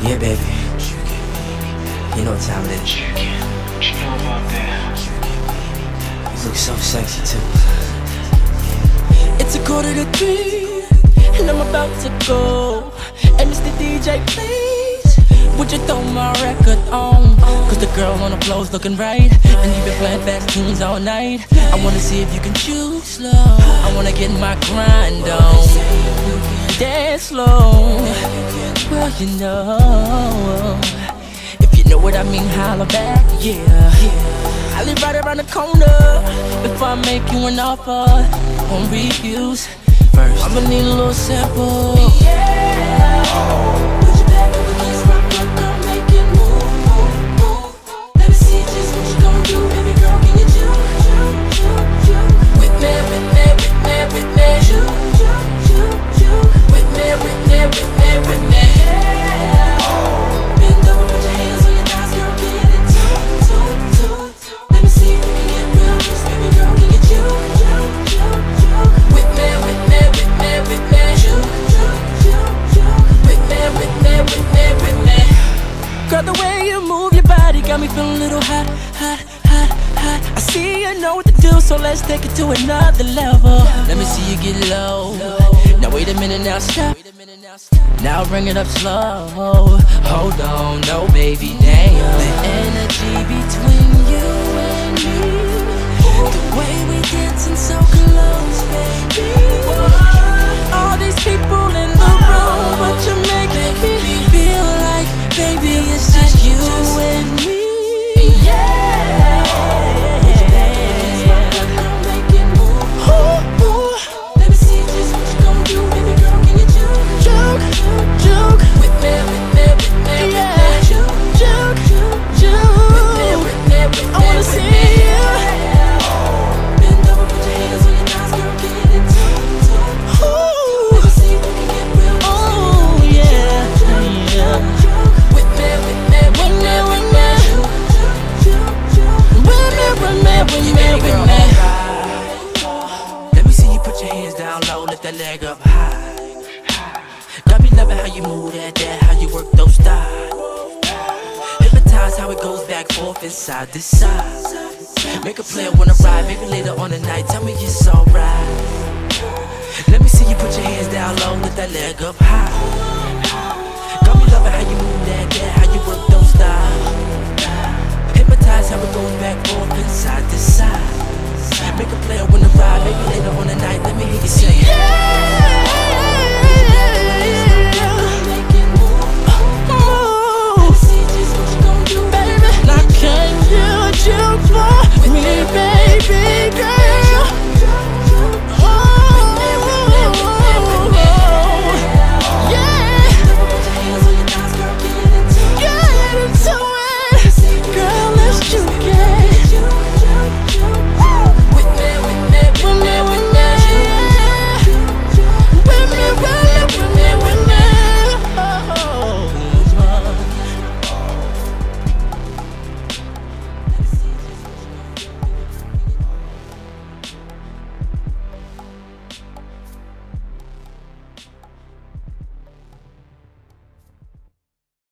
Yeah, baby. You know what time it is. You look so sexy too. It's a quarter to three, and I'm about to go. And the DJ, please. Would you throw my record on? Cause the girl on the floor's looking right. And you've been playing fast tunes all night. I wanna see if you can choose slow. I wanna get my grind on. Dance slow. Well, you know. If you know what I mean, holla back, yeah. I live right around the corner. If I make you an offer on reviews, first I'ma need a little sample. With Know what to do, so let's take it to another level. Let me see you get low. Now wait a minute, now stop. Now bring it up slow. Hold on, no baby, damn. The energy between lift that leg up high. Got me loving how you move that, that, how you work those thighs. Hypnotize how it goes back, forth, and side to side. Make a player wanna ride, maybe later on the night, tell me it's alright. Let me see you put your hands down low, lift that leg up high. Got me loving how you move that, that, how